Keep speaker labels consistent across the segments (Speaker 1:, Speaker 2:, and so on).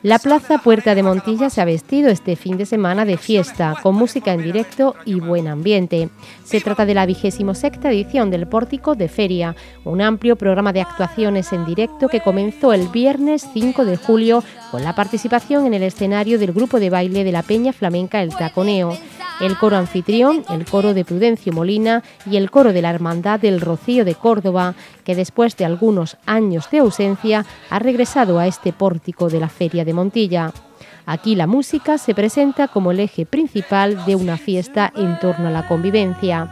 Speaker 1: La Plaza Puerta de Montilla se ha vestido este fin de semana de fiesta, con música en directo y buen ambiente. Se trata de la vigésimo sexta edición del Pórtico de Feria, un amplio programa de actuaciones en directo que comenzó el viernes 5 de julio con la participación en el escenario del grupo de baile de la Peña Flamenca El Taconeo el coro anfitrión, el coro de Prudencio Molina y el coro de la Hermandad del Rocío de Córdoba, que después de algunos años de ausencia ha regresado a este pórtico de la Feria de Montilla. Aquí la música se presenta como el eje principal de una fiesta en torno a la convivencia.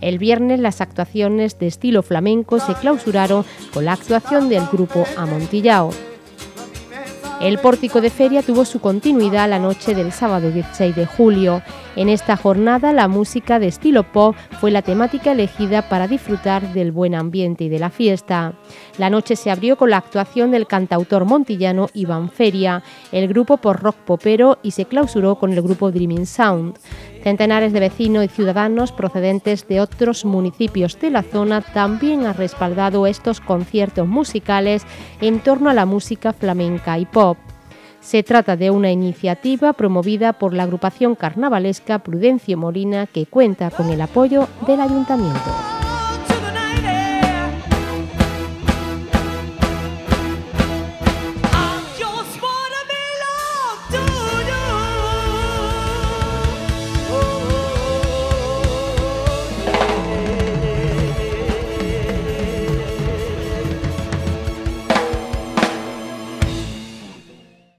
Speaker 1: El viernes las actuaciones de estilo flamenco se clausuraron con la actuación del grupo Amontillao. El pórtico de feria tuvo su continuidad la noche del sábado 16 de julio. En esta jornada la música de estilo pop fue la temática elegida para disfrutar del buen ambiente y de la fiesta. La noche se abrió con la actuación del cantautor montillano Iván Feria, el grupo por rock popero y se clausuró con el grupo Dreaming Sound. Centenares de vecinos y ciudadanos procedentes de otros municipios de la zona también han respaldado estos conciertos musicales en torno a la música flamenca y pop. Se trata de una iniciativa promovida por la agrupación carnavalesca Prudencio Molina que cuenta con el apoyo del ayuntamiento.